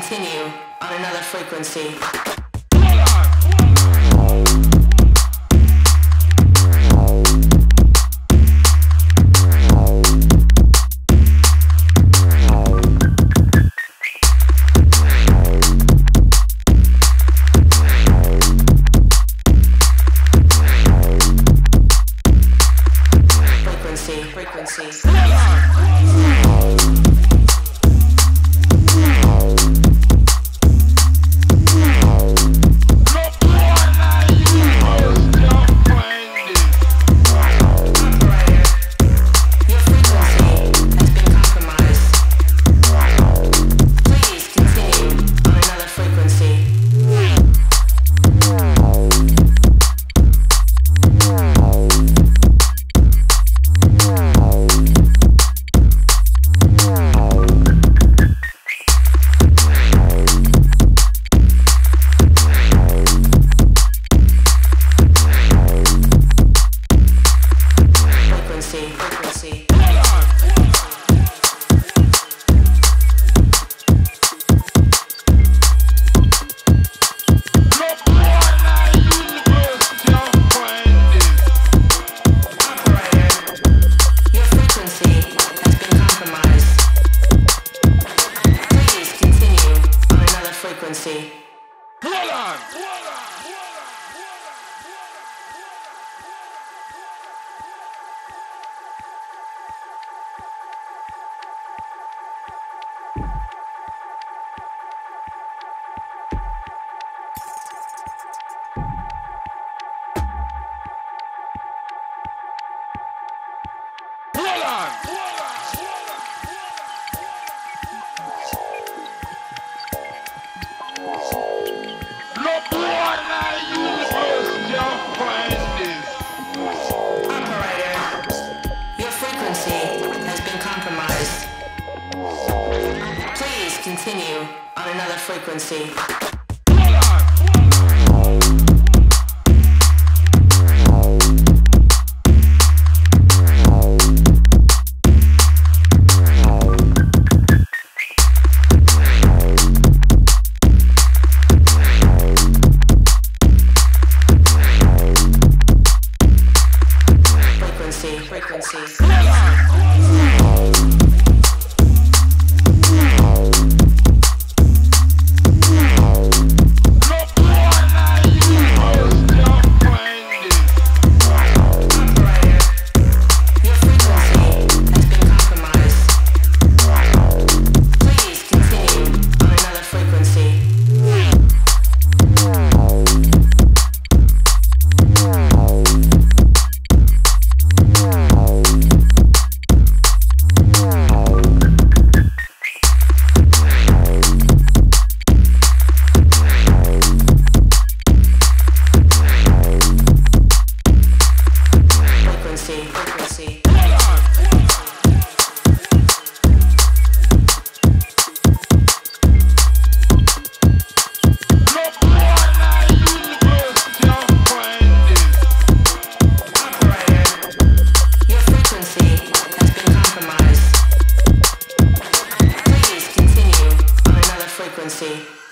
continue on another frequency. Frequency, frequency. on another frequency. frequency. frequency. 我。